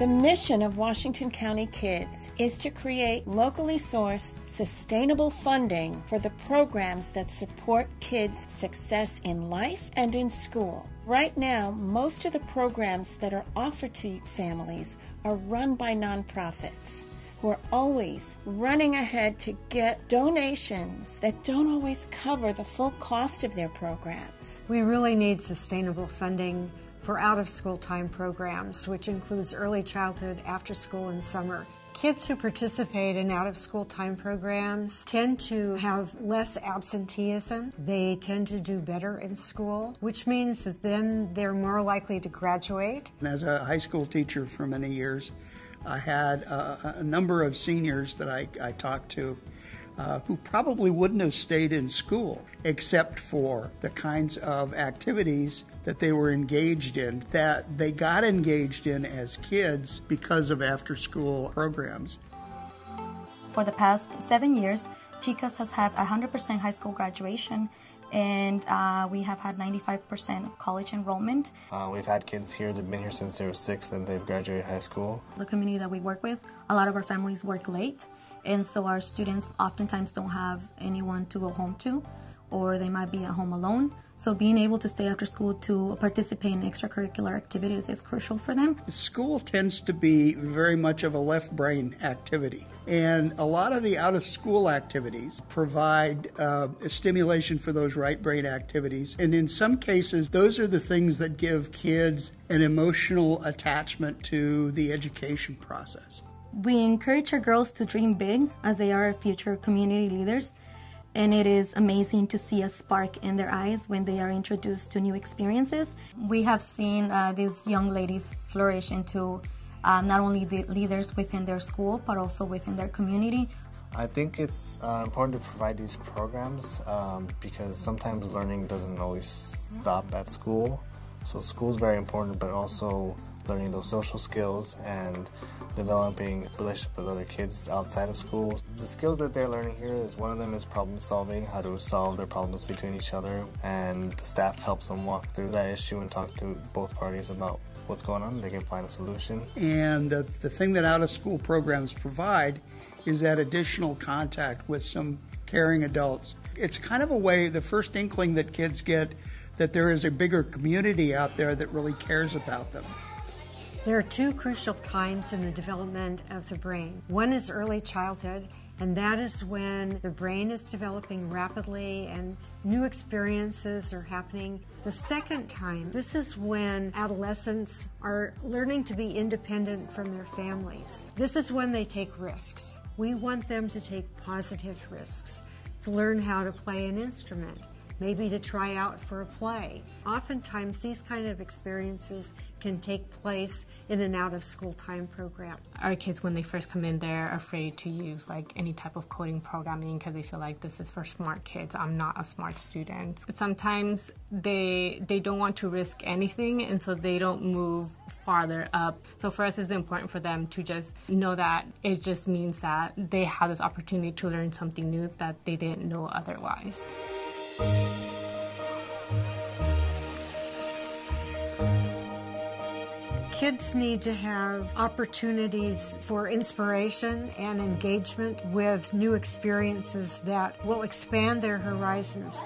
The mission of Washington County Kids is to create locally sourced, sustainable funding for the programs that support kids' success in life and in school. Right now, most of the programs that are offered to families are run by nonprofits who are always running ahead to get donations that don't always cover the full cost of their programs. We really need sustainable funding for out of school time programs, which includes early childhood, after school, and summer. Kids who participate in out of school time programs tend to have less absenteeism. They tend to do better in school, which means that then they're more likely to graduate. As a high school teacher for many years, I had a, a number of seniors that I, I talked to uh, who probably wouldn't have stayed in school except for the kinds of activities that they were engaged in, that they got engaged in as kids because of after school programs. For the past seven years, Chicas has had 100% high school graduation and uh, we have had 95% college enrollment. Uh, we've had kids here that have been here since they were six and they've graduated high school. The community that we work with, a lot of our families work late, and so our students oftentimes don't have anyone to go home to, or they might be at home alone. So being able to stay after school to participate in extracurricular activities is crucial for them. School tends to be very much of a left brain activity. And a lot of the out of school activities provide uh, stimulation for those right brain activities. And in some cases, those are the things that give kids an emotional attachment to the education process. We encourage our girls to dream big as they are future community leaders and it is amazing to see a spark in their eyes when they are introduced to new experiences. We have seen uh, these young ladies flourish into uh, not only the leaders within their school but also within their community. I think it's uh, important to provide these programs um, because sometimes learning doesn't always stop at school. So school is very important, but also learning those social skills and developing relationships with other kids outside of school. The skills that they're learning here is one of them is problem solving, how to solve their problems between each other, and the staff helps them walk through that issue and talk to both parties about what's going on. They can find a solution. And the, the thing that out of school programs provide is that additional contact with some caring adults. It's kind of a way, the first inkling that kids get that there is a bigger community out there that really cares about them. There are two crucial times in the development of the brain. One is early childhood, and that is when the brain is developing rapidly and new experiences are happening. The second time, this is when adolescents are learning to be independent from their families. This is when they take risks. We want them to take positive risks, to learn how to play an instrument, maybe to try out for a play. Oftentimes, these kind of experiences can take place in an out of school time program. Our kids, when they first come in, they're afraid to use like any type of coding programming because they feel like this is for smart kids. I'm not a smart student. Sometimes they they don't want to risk anything, and so they don't move farther up. So for us, it's important for them to just know that it just means that they have this opportunity to learn something new that they didn't know otherwise. Kids need to have opportunities for inspiration and engagement with new experiences that will expand their horizons.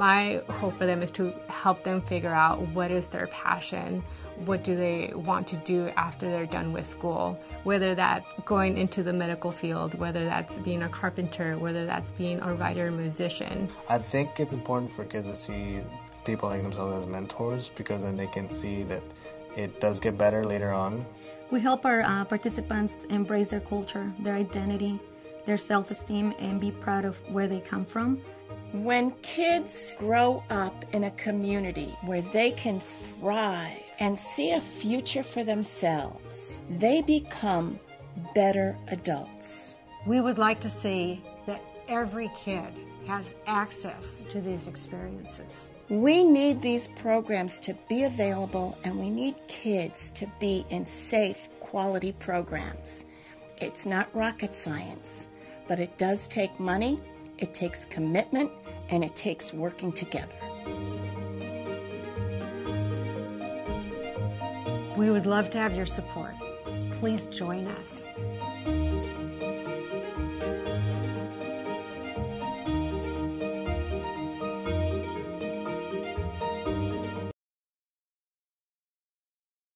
My hope for them is to help them figure out what is their passion, what do they want to do after they're done with school, whether that's going into the medical field, whether that's being a carpenter, whether that's being a writer or musician. I think it's important for kids to see people like themselves as mentors because then they can see that it does get better later on. We help our uh, participants embrace their culture, their identity, their self esteem, and be proud of where they come from. When kids grow up in a community where they can thrive and see a future for themselves, they become better adults. We would like to see that every kid has access to these experiences. We need these programs to be available and we need kids to be in safe, quality programs. It's not rocket science, but it does take money, it takes commitment, and it takes working together. We would love to have your support. please join us.